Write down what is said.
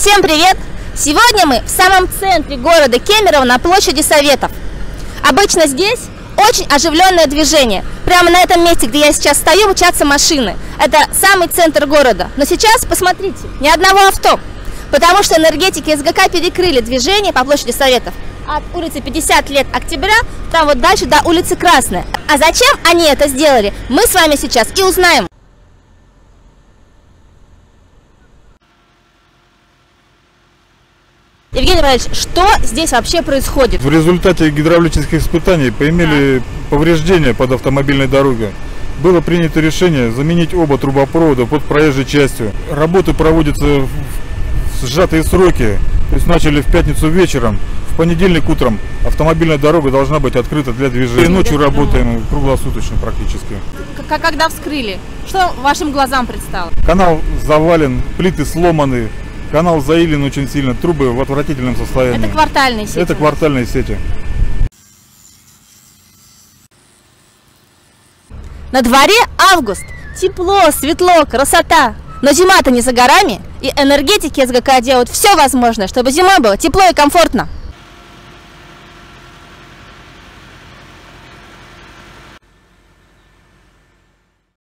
Всем привет! Сегодня мы в самом центре города Кемерово на площади Советов. Обычно здесь очень оживленное движение. Прямо на этом месте, где я сейчас стою, учатся машины. Это самый центр города. Но сейчас, посмотрите, ни одного авто. Потому что энергетики СГК перекрыли движение по площади Советов. От улицы 50 лет октября, там вот дальше до улицы Красная. А зачем они это сделали, мы с вами сейчас и узнаем. Евгений Иванович, что здесь вообще происходит? В результате гидравлических испытаний поимели повреждения под автомобильной дорогой. Было принято решение заменить оба трубопровода под проезжей частью. Работы проводятся в сжатые сроки. То есть начали в пятницу вечером, в понедельник утром автомобильная дорога должна быть открыта для движения. И ночью работаем круглосуточно практически. Когда вскрыли, что вашим глазам предстало? Канал завален, плиты сломаны, канал заилен очень сильно, трубы в отвратительном состоянии. Это квартальные сети. Это квартальные сети. На дворе август. Тепло, светло, красота. Но зима-то не за горами, и энергетики СГК делают все возможное, чтобы зимой было тепло и комфортно.